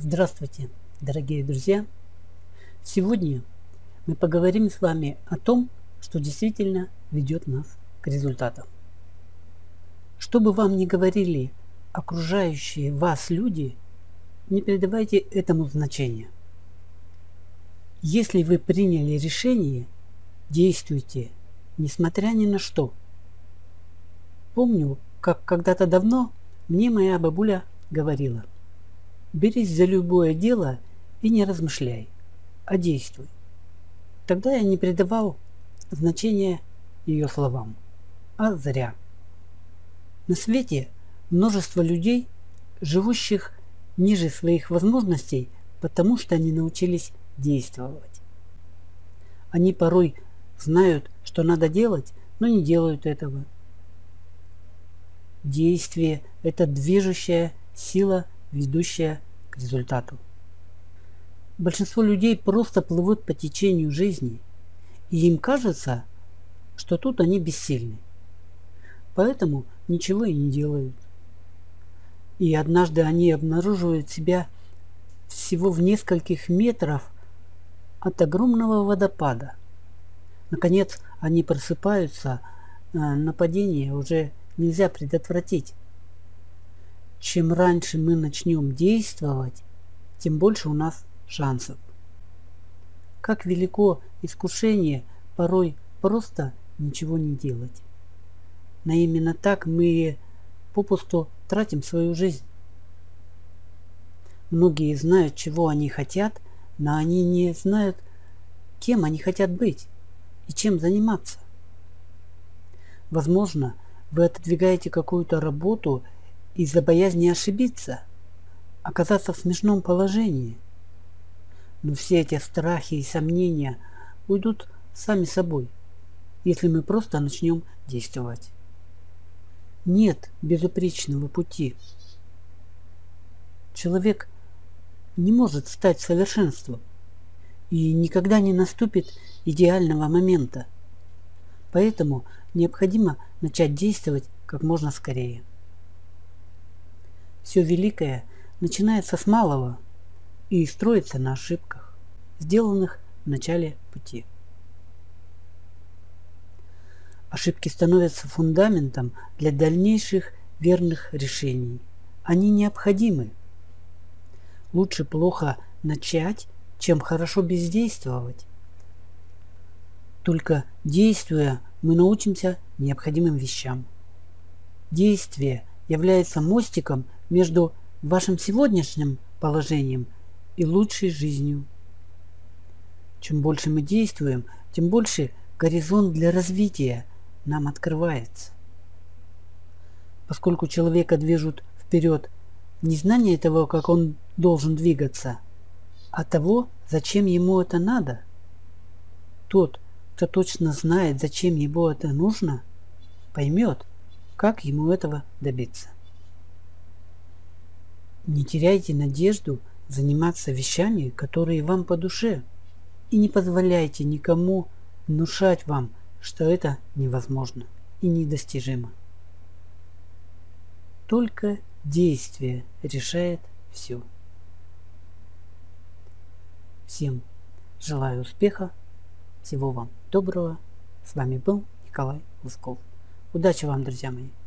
Здравствуйте, дорогие друзья! Сегодня мы поговорим с вами о том, что действительно ведет нас к результатам. Что бы вам ни говорили окружающие вас люди, не придавайте этому значения. Если вы приняли решение, действуйте, несмотря ни на что. Помню, как когда-то давно мне моя бабуля говорила, берись за любое дело и не размышляй, а действуй. Тогда я не придавал значения ее словам, а зря. На свете множество людей, живущих ниже своих возможностей, потому что они научились действовать. Они порой знают, что надо делать, но не делают этого. Действие – это движущая сила, ведущая к результату. Большинство людей просто плывут по течению жизни, и им кажется, что тут они бессильны. Поэтому ничего и не делают. И однажды они обнаруживают себя всего в нескольких метров от огромного водопада. Наконец они просыпаются, а нападение уже нельзя предотвратить. Чем раньше мы начнем действовать, тем больше у нас шансов. Как велико искушение порой просто ничего не делать. Но именно так мы попусту тратим свою жизнь. Многие знают, чего они хотят, но они не знают, кем они хотят быть и чем заниматься. Возможно, вы отодвигаете какую-то работу из-за боязни ошибиться, оказаться в смешном положении. Но все эти страхи и сомнения уйдут сами собой, если мы просто начнем действовать. Нет безупречного пути. Человек не может стать совершенством, и никогда не наступит идеального момента. Поэтому необходимо начать действовать как можно скорее. Все великое начинается с малого и строится на ошибках, сделанных в начале пути. Ошибки становятся фундаментом для дальнейших верных решений. Они необходимы. Лучше плохо начать, чем хорошо бездействовать. Только действуя, мы научимся необходимым вещам. Действие является мостиком между вашим сегодняшним положением и лучшей жизнью. Чем больше мы действуем, тем больше горизонт для развития нам открывается. Поскольку человека движут вперед не знание того, как он должен двигаться, а того, зачем ему это надо. Тот, кто точно знает, зачем ему это нужно, поймет, как ему этого добиться. Не теряйте надежду заниматься вещами, которые вам по душе, и не позволяйте никому внушать вам, что это невозможно и недостижимо. Только действие решает все. Всем желаю успеха, всего вам доброго. С вами был Николай Лусков. Удачи вам, друзья мои!